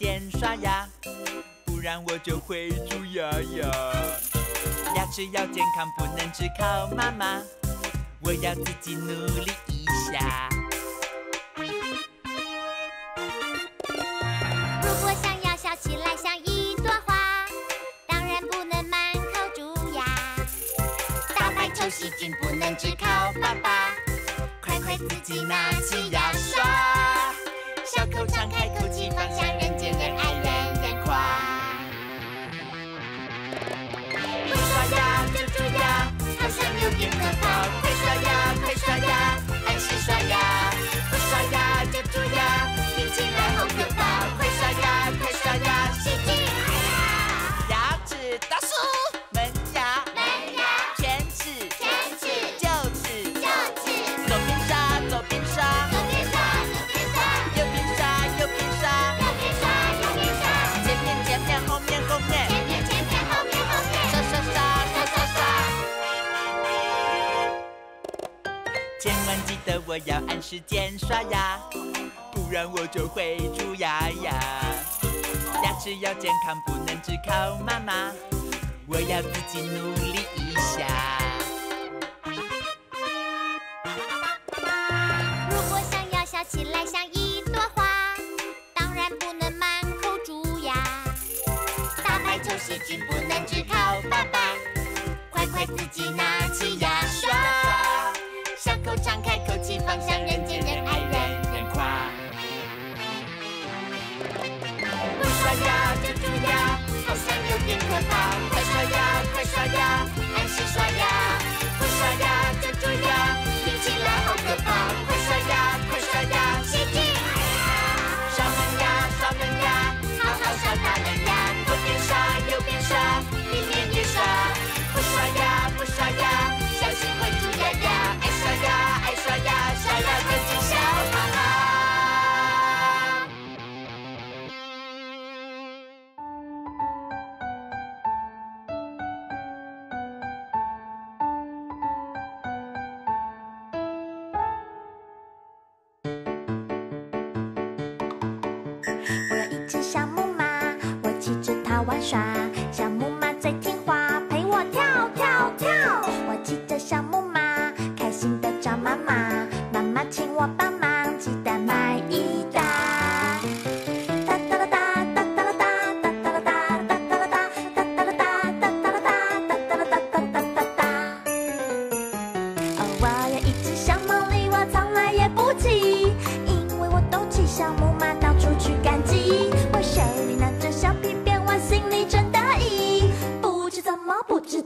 先刷牙，不然我就会蛀牙牙。牙齿要健康，不能只靠妈妈，我要自己努力一下。时间刷牙，不然我就会蛀牙牙。牙齿要健康，不能只靠妈妈，我要自己努力一下。Bye.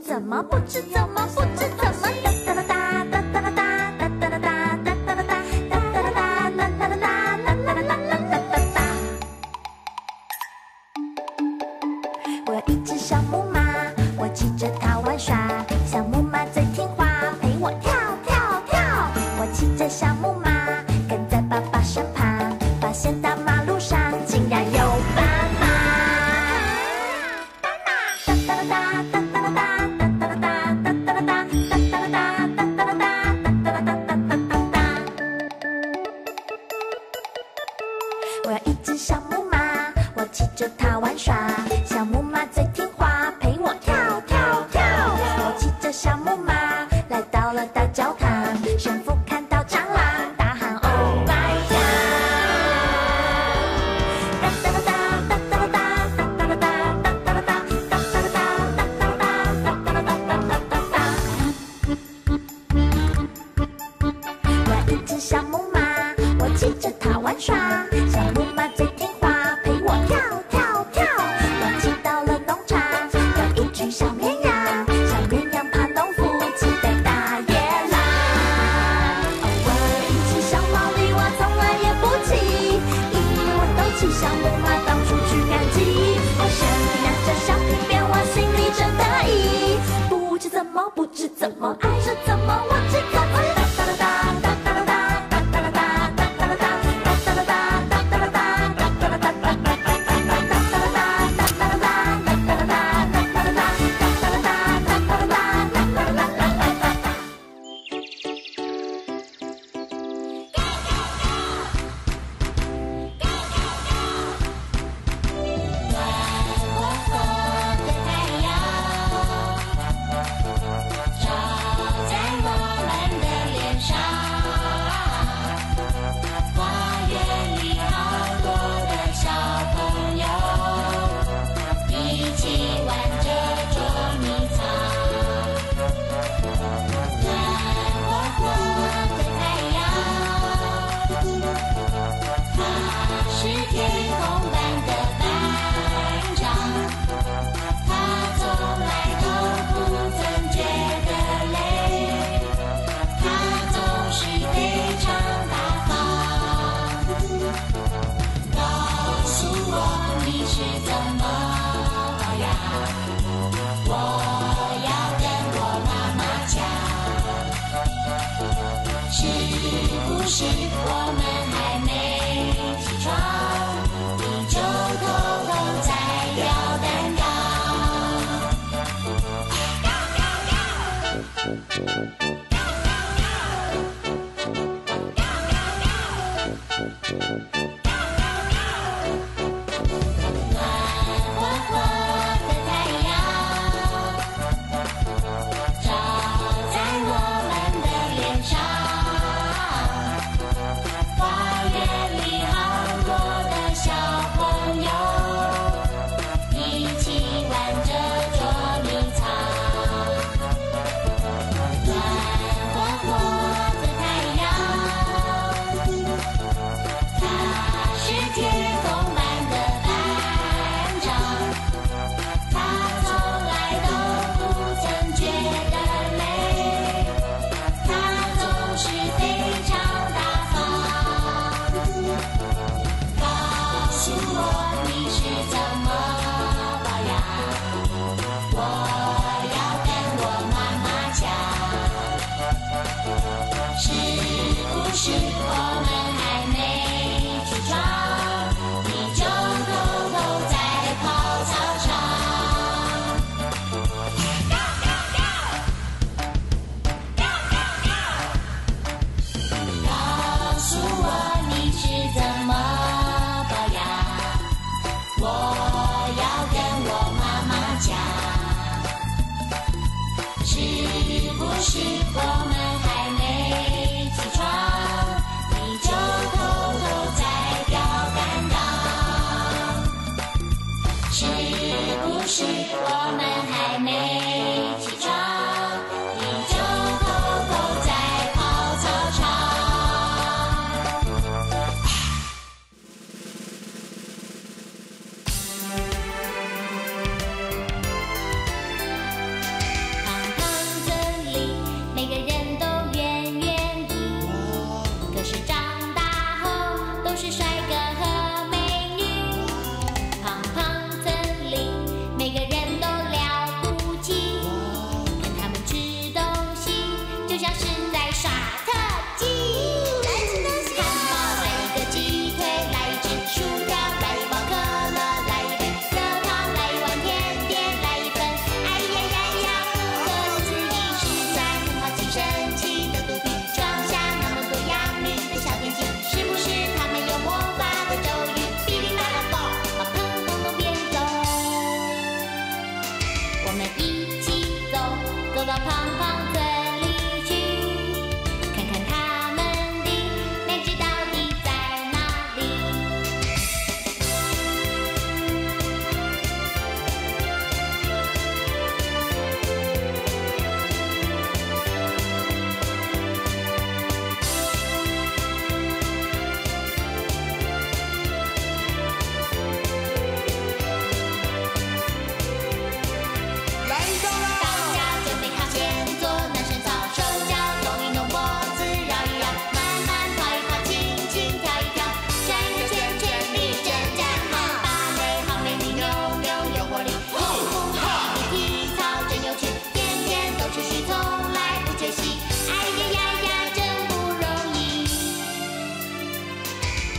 怎么不吃怎么不吃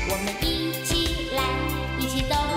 我们一起来一起动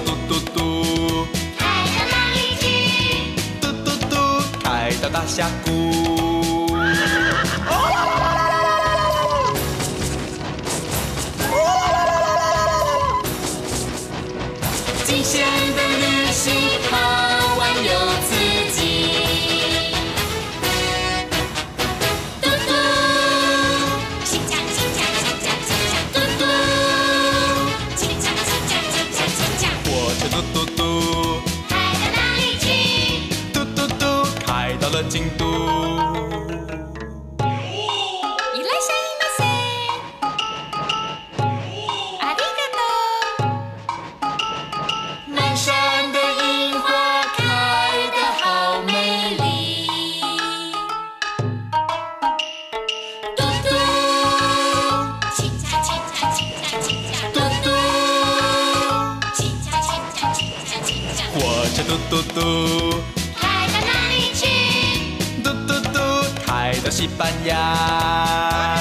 嘟嘟嘟。开到哪里去嘟嘟嘟开到大峡谷。side.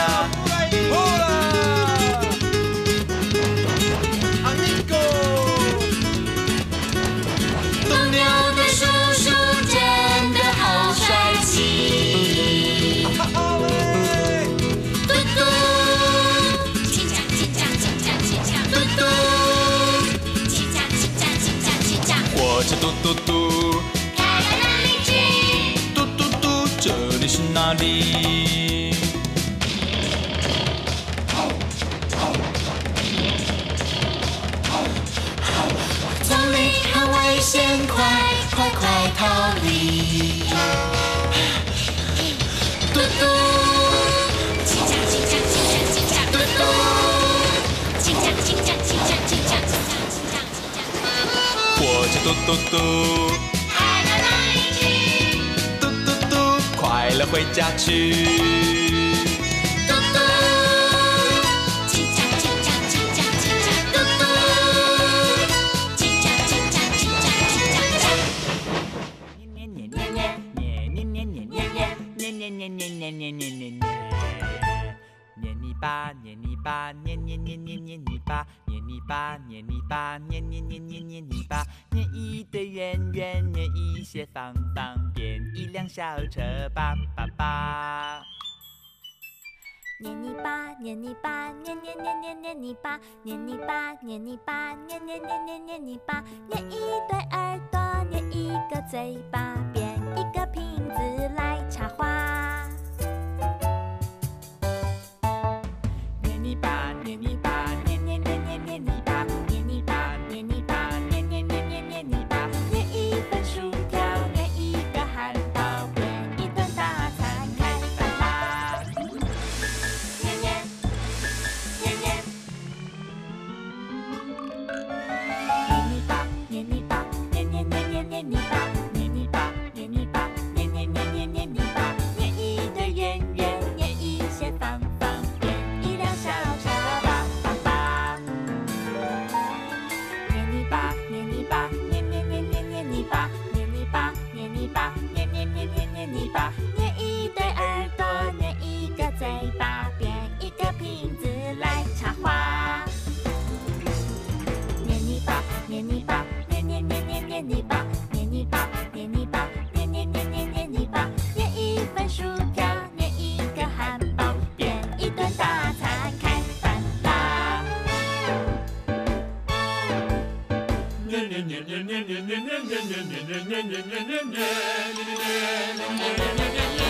逃离！嘟嘟，请假请假请假请假！嘟嘟，请假请假请假请假！火车嘟嘟嘟，开过来！嘟嘟嘟，快乐回家去。捏捏捏捏捏捏捏捏，捏泥巴，捏泥巴，捏捏捏捏捏泥巴，捏泥巴，捏泥巴，捏捏捏捏捏泥巴，捏一堆圆圆，捏一些方方，变一辆小车叭叭叭。捏泥巴，捏泥巴，捏捏捏捏捏泥巴，捏泥巴，捏泥巴，捏捏捏捏捏泥巴，捏一对耳朵，捏一个嘴巴，变一个瓶子。给你念念念念念念念念念念念念念念念念念念。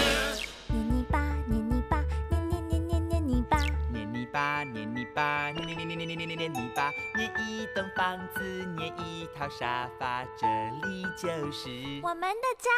捏泥巴，捏捏捏捏捏捏捏捏泥巴，捏一栋房子，捏一套沙发，这里就是我们的家。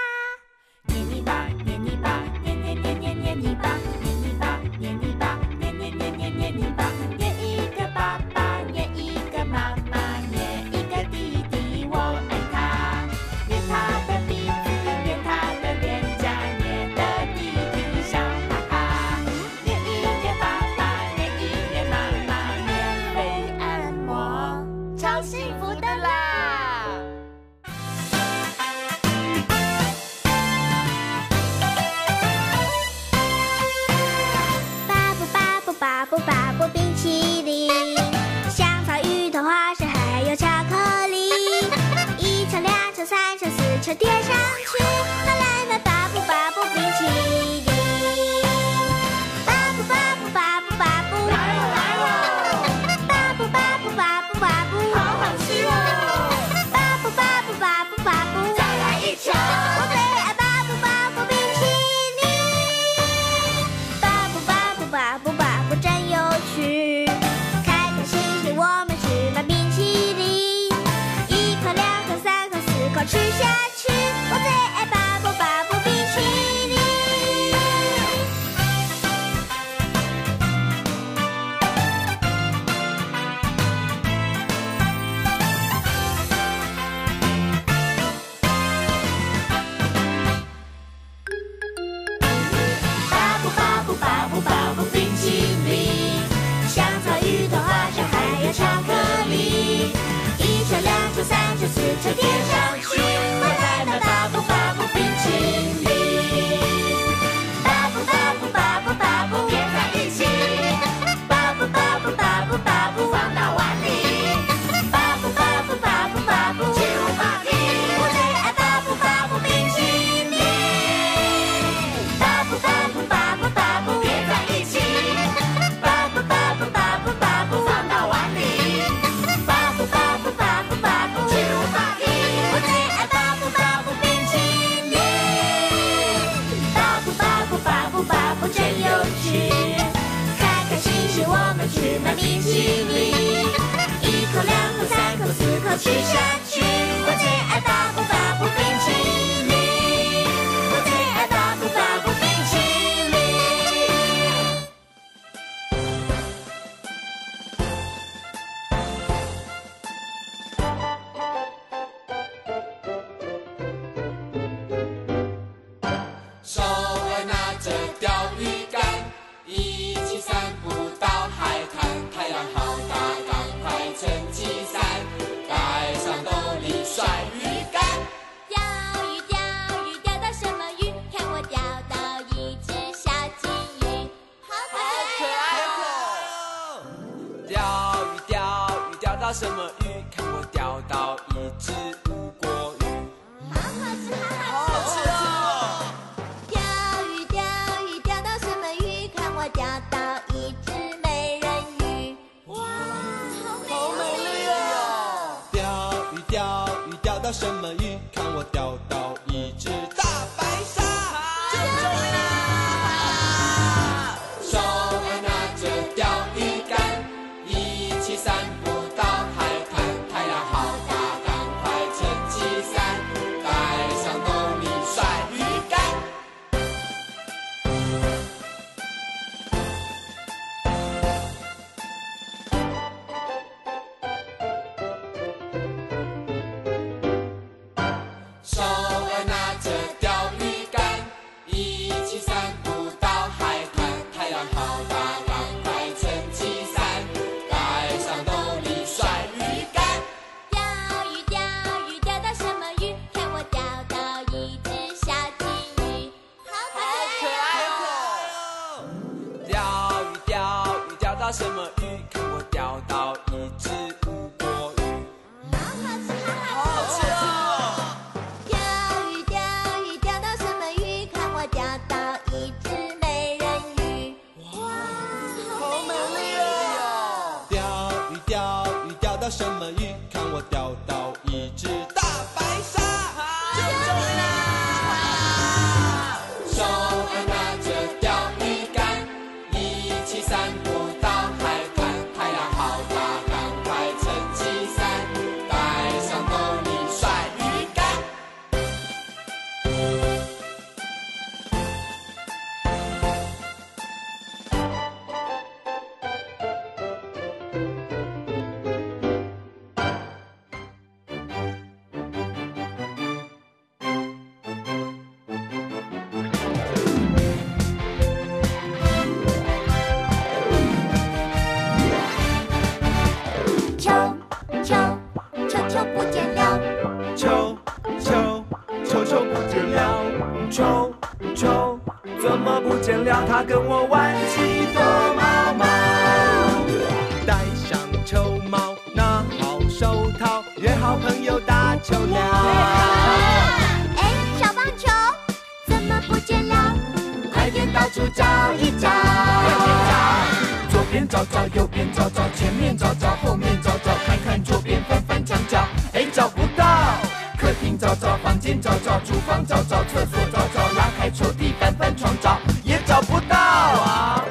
间找找，厨房找找，厕所找找，拉开抽屉，翻翻床找，也找不到啊。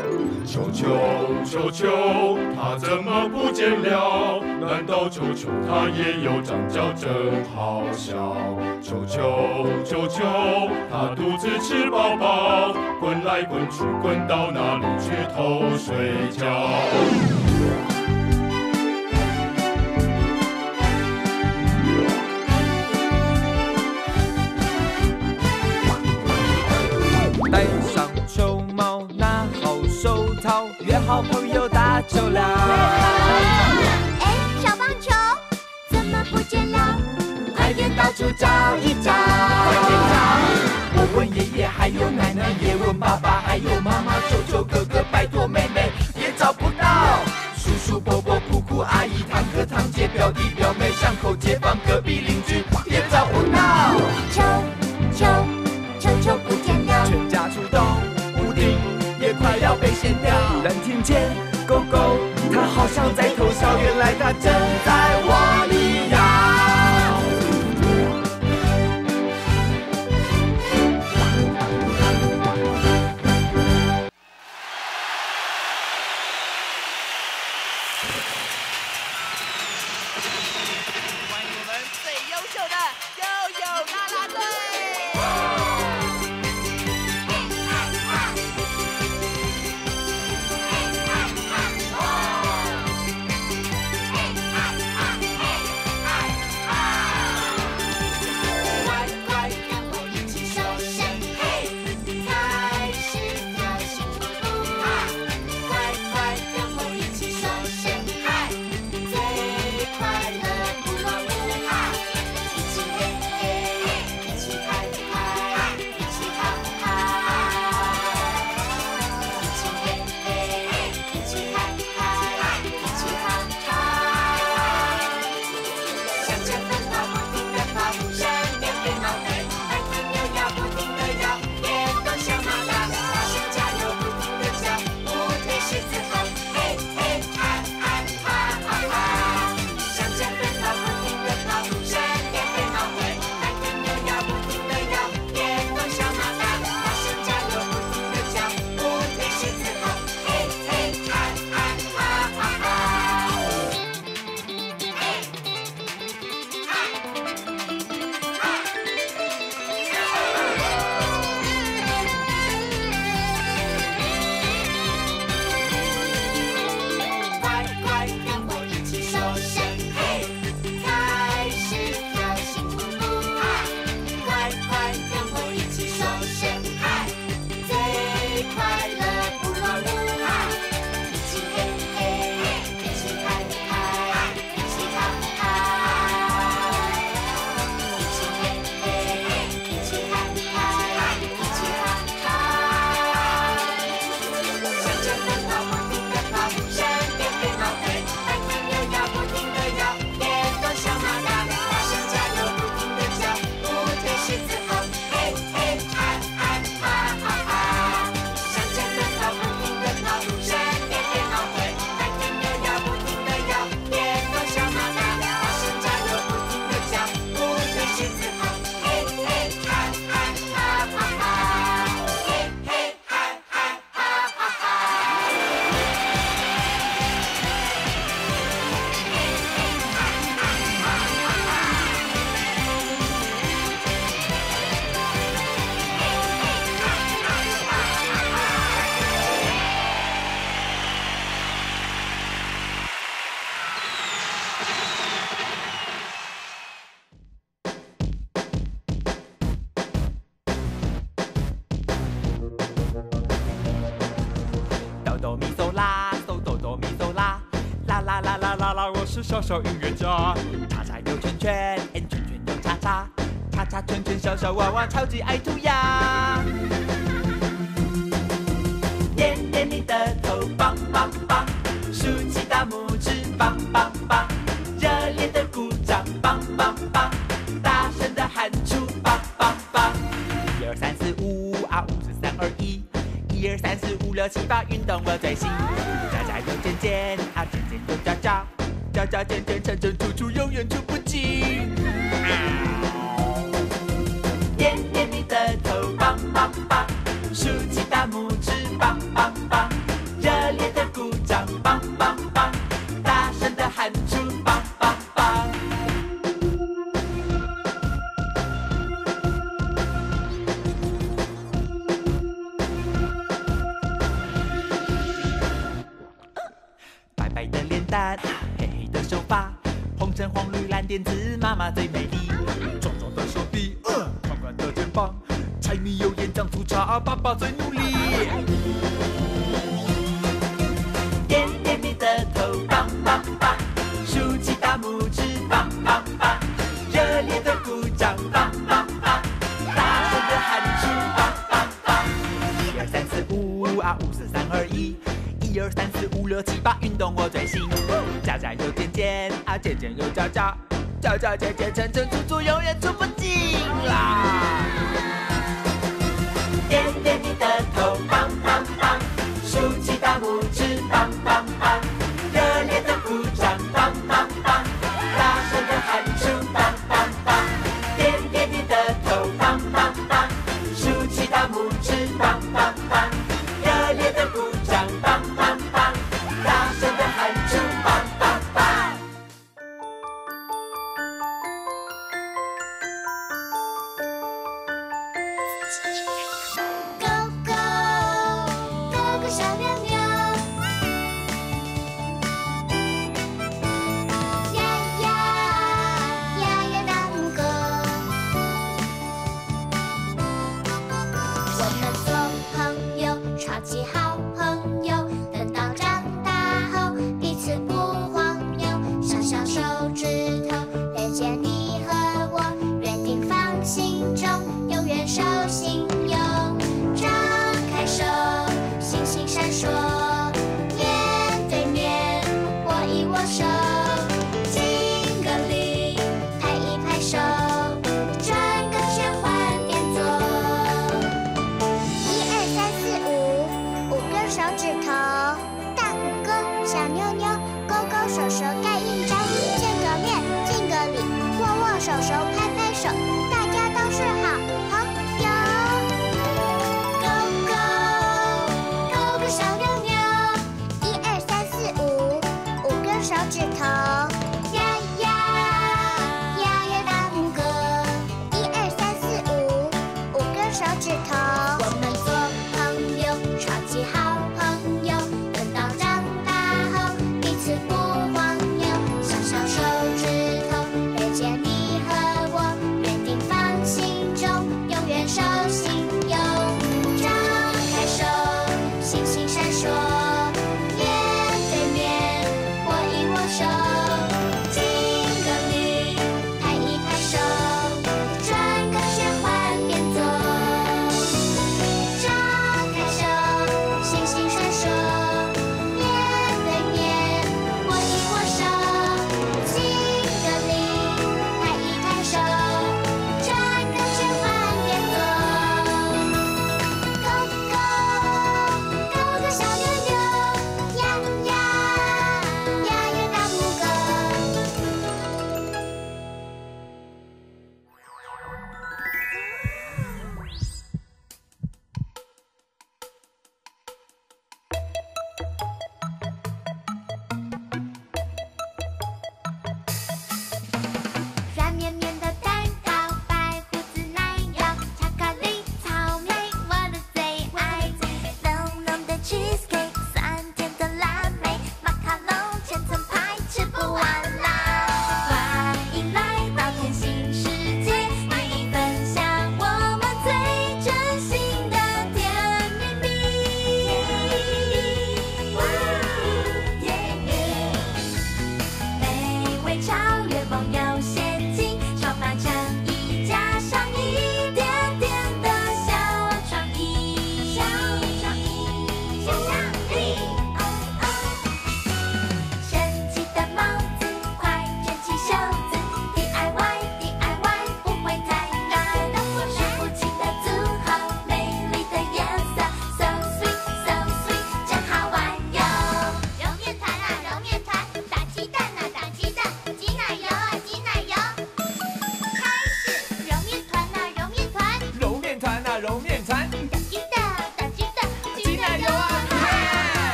球球球球，它怎么不见了？难道球球它也有长脚，真好笑？球球球球，它肚子吃饱饱，滚来滚去，滚到哪里去偷睡觉？好朋友打球了。哎，小棒球怎么不见了？快点到处找一找，快点找！我问爷爷，还有奶奶，也问爸爸，还有妈妈，求求哥哥，拜托妹妹，也找不到。叔叔伯伯、姑姑阿姨、堂哥堂姐、表弟表妹、巷口街坊、隔壁邻听见狗狗，它好像在偷笑，原来它正在我小小音乐家，叉叉又圈圈，圆圈圈又叉叉，叉叉圈圈小小娃娃，超级爱涂鸦。点点你的头，棒棒棒，竖起大拇指，棒棒棒，热烈的鼓掌，棒棒棒，大声的喊出，棒棒棒。一二三四五啊，五四三二一，一二三四五六七八，运动我最行。叉叉又圈圈啊。家家天天唱着姐姐，真正。Chị